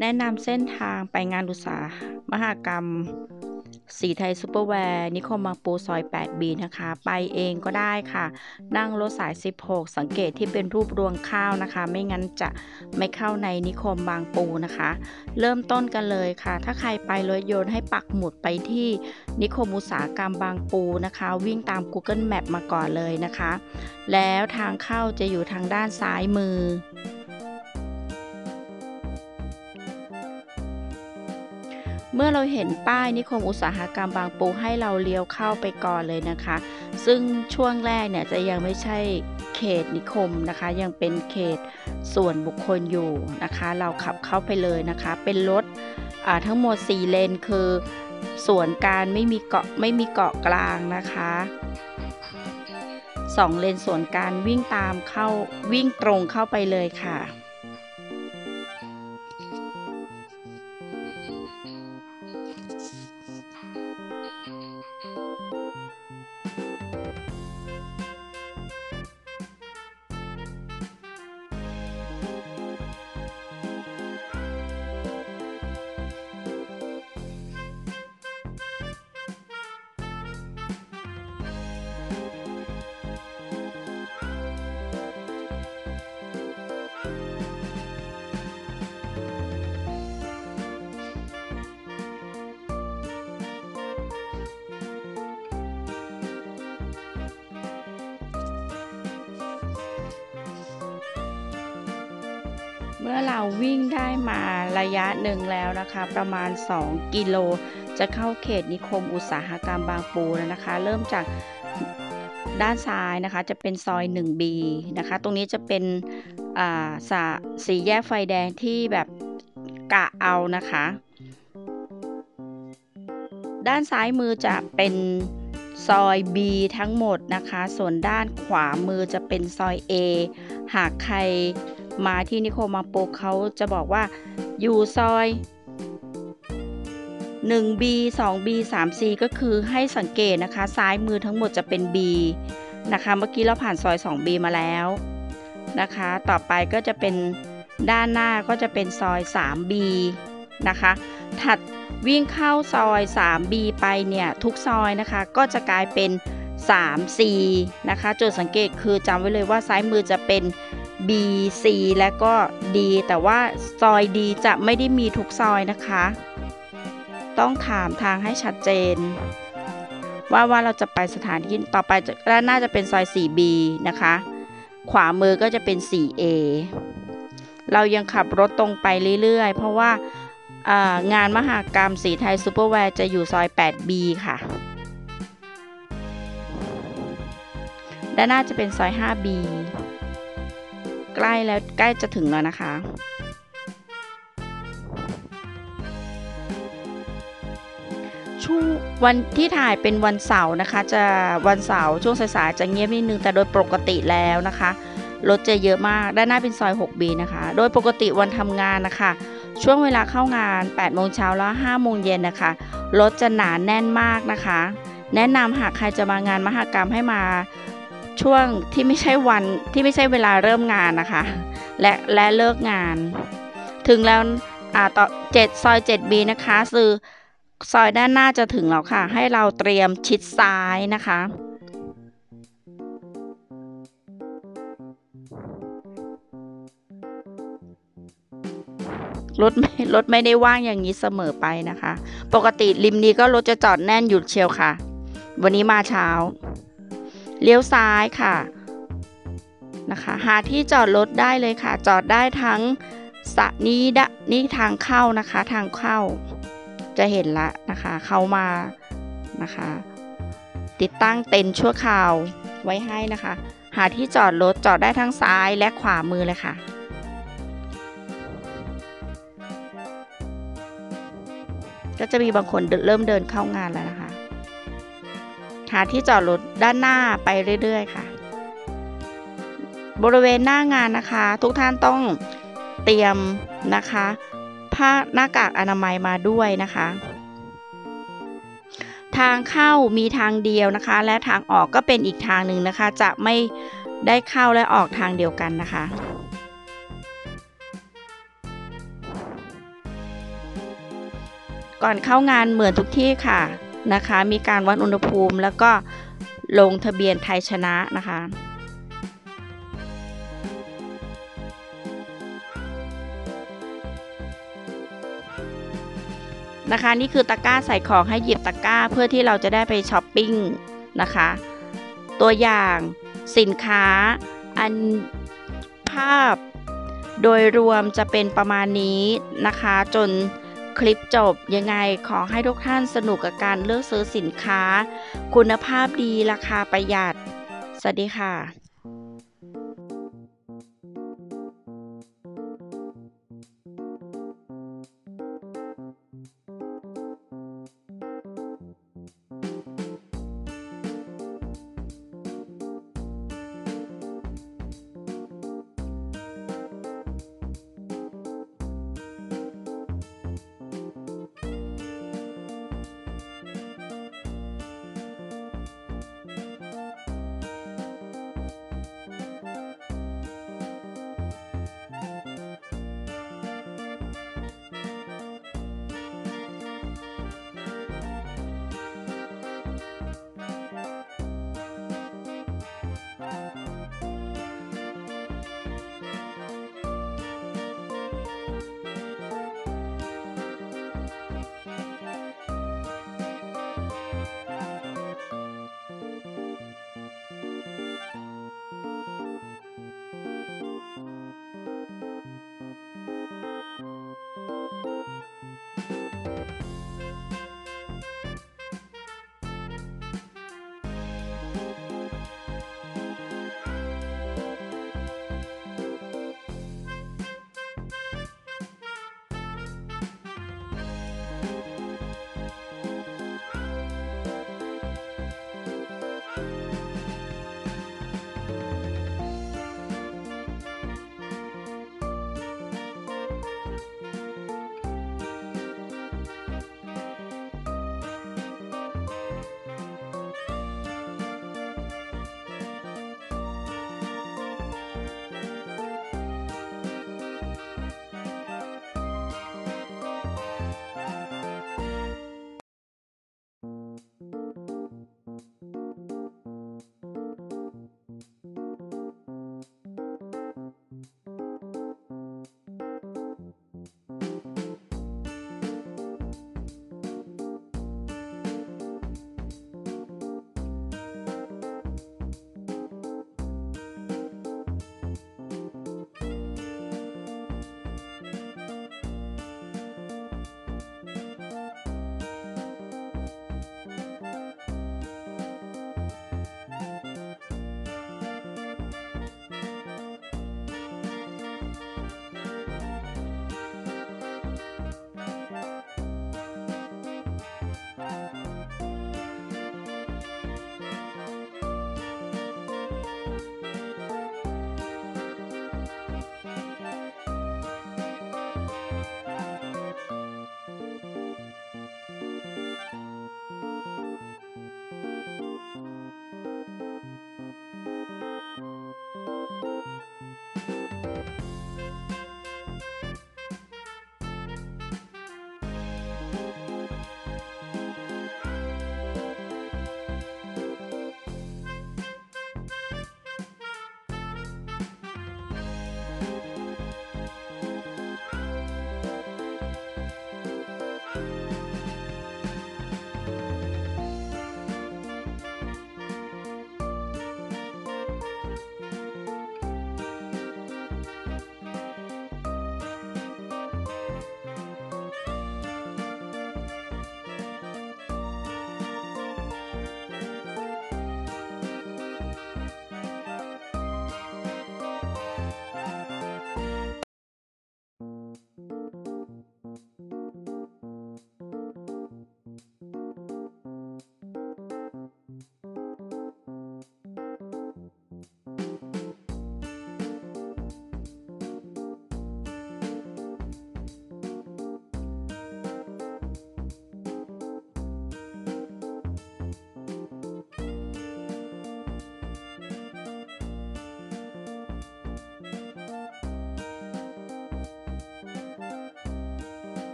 แนะนำเส้นทางไปงานอุตสาหมหกรรม ศรีไทยซุปเปอร์แวร์นิคมบางปูซอย 8B นะคะ ไปเองก็ได้ค่ะ นั่งรถสาย 16 สังเกตที่เป็นรูปรวงข้าวนะคะ ไม่งั้นจะไม่เข้าในนิคมบางปูนะคะ เริ่มต้นกันเลยค่ะ ถ้าใครไปรถยนต์ให้ปักหมุดไปที่นิคมอุตสาหกรรมบางปูนะคะ วิ่งตาม Google Map มาก่อนเลยนะคะ แล้วทางเข้าจะอยู่ทางด้านซ้ายมือ เมื่อเราเห็นป้ายนิคมอุตสาหกรรมบางปูให้เราเลี้ยวเข้าไปก่อนเลยนะคะ ซึ่งช่วงแรกเนี่ยจะยังไม่ใช่เขตนิคมนะคะ ยังเป็นเขตส่วนบุคคลอยู่นะคะ เราขับเข้าไปเลยนะคะ เป็นรถทั้งหมด 4 เลนคือส่วนการไม่มีเกาะไม่มีเกาะกลางนะคะ2เลนส่วนการวิ่งตามเข้าวิ่งตรงเข้าไปเลยค่ะ เมื่อเราวิ่งได้มาระยะหนึ่งแล้วนะคะ ประมาณ 2 กิโล จะเข้าเขตนิคมอุตสาหกรรมบางปูแล้วนะคะ เริ่มจากด้านซ้ายนะคะจะเป็นซอย 1B นะคะ ตรงนี้จะเป็นสสีแยกไฟแดงที่แบบกะเอานะคะ ด้านซ้ายมือจะเป็นซอย B ทั้งหมดนะคะ ส่วนด้านขวามือจะเป็นซอย A หากใคร มาที่นิโคมาโปเขาจะบอกว่าอยู่ซอย 1B 2B 3C ก็คือให้สังเกตนะคะ ซ้ายมือทั้งหมดจะเป็น B นะคะ เมื่อกี้เราผ่านซอย 2B มาแล้วนะคะ ต่อไปก็จะเป็นด้านหน้าก็จะเป็นซอย 3B นะคะ ถัดวิ่งเข้าซอย 3B ไปเนี่ย ทุกซอยนะคะ ก็จะกลายเป็น 3C นะคะ จุดสังเกตคือจำไว้เลยว่าซ้ายมือจะเป็น B C และก็ D แต่ว่าซอย D จะไม่ได้มีทุกซอยนะคะ ต้องถามทางให้ชัดเจน ว่าว่าเราจะไปสถานที่ต่อไปด้านหน้าจะเป็นซอย 4B นะคะ ขวามือก็จะเป็น 4A เรายังขับรถตรงไปเรื่อยๆ เพราะว่างานมหากรรมสีไทยซูเปอร์แวร์จะอยู่ซอย 8B ค่ะ ด้านหน้าจะเป็นซอย 5B ใกล้แล้วใกล้จะถึงแล้วนะคะ ช่วงวันที่ถ่ายเป็นวันเสาร์นะคะ จะวันเสาร์ช่วงสายๆจะเงียบนิดนึงแต่โดยปกติแล้วนะคะรถจะเยอะมากด้านหน้าเป็นซอย 6B นะคะ โดยปกติวันทำงานนะคะ ช่วงเวลาเข้างาน8โมงเช้าแล้ว5โมงเย็นนะคะรถจะหนาแน่นมากนะคะ แนะนำหากใครจะมางานมหกรรมให้มา ช่วงที่ไม่ใช่วันที่ไม่ใช่เวลาเริ่มงานนะคะ และและเลิกงาน ถึงแล้วอ่าต่อเจ็ดซอยเจ็ดบีนะคะคือซอยด้านหน้าจะถึงแล้วค่ะ ให้เราเตรียมชิดซ้ายนะคะ รถไม่รถไม่ได้ว่างอย่างนี้เสมอไปนะคะ ปกติริมนี้ก็รถจะจอดแน่นหยุดเชียวค่ะ วันนี้มาเช้า เลี้ยวซ้ายค่ะนะคะหาที่จอดรถได้เลยค่ะ จอดได้ทั้งสะนี้ดะนี่ทางเข้านะคะทางเข้า จะเห็นละนะคะเข้ามานะคะ ติดตั้งเต็นท์ชั่วคราวไว้ให้นะคะ หาที่จอดรถจอดได้ทั้งซ้ายและขวามือเลยค่ะก็จะมีบางคนเริ่มเดินเข้างานแล้วนะคะ หาที่จอดรถด้านหน้าไปเรื่อยๆค่ะ บริเวณหน้างานนะคะ ทุกท่านต้องเตรียมนะคะ ผ้าหน้ากากอนามัยมาด้วยนะคะ ทางเข้ามีทางเดียวนะคะ และทางออกก็เป็นอีกทางหนึ่งนะคะ จะไม่ได้เข้าและออกทางเดียวกันนะคะก่อนเข้างานเหมือนทุกที่ค่ะ นะคะ มีการวัดอุณหภูมิแล้วก็ลงทะเบียนไทยชนะนะคะนะคะนี่คือตะกร้าใส่ของให้หยิบตะกร้าเพื่อที่เราจะได้ไปช้อปปิ้งนะคะ ตัวอย่างสินค้าอันภาพโดยรวมจะเป็นประมาณนี้นะคะ จน คลิปจบยังไงขอให้ทุกท่านสนุกกับการเลือกซื้อสินค้า คุณภาพดีราคาประหยัด สวัสดีค่ะ